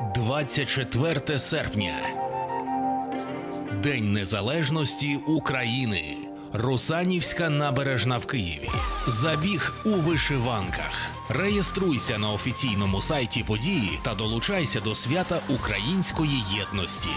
24 серпня. День Незалежності України. Русанівська набережна в Києві. Забіг у вишиванках. Реєструйся на офіційному сайті події та долучайся до свята української єдності.